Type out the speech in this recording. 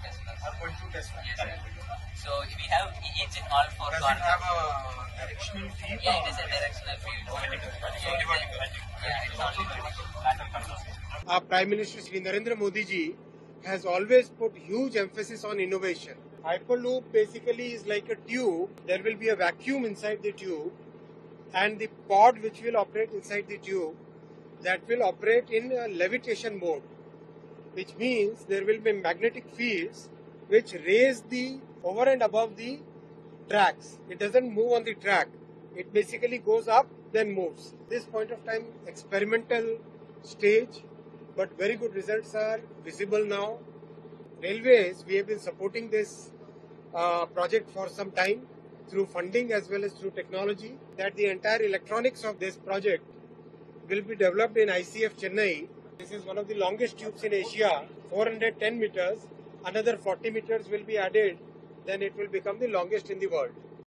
point So we have each in all four Does corners. Does it have a directional field? Yeah, it is a directional field. Our Prime Minister Sri Narendra Modi ji has always put huge emphasis on innovation. Hyperloop basically is like a tube. There will be a vacuum inside the tube and the pod which will operate inside the tube that will operate in a levitation mode which means there will be magnetic fields which raise the over and above the tracks. It doesn't move on the track. It basically goes up then moves. This point of time experimental stage but very good results are visible now. Railways, we have been supporting this uh, project for some time through funding as well as through technology. That the entire electronics of this project will be developed in ICF Chennai. This is one of the longest tubes in Asia, 410 meters. Another 40 meters will be added, then it will become the longest in the world.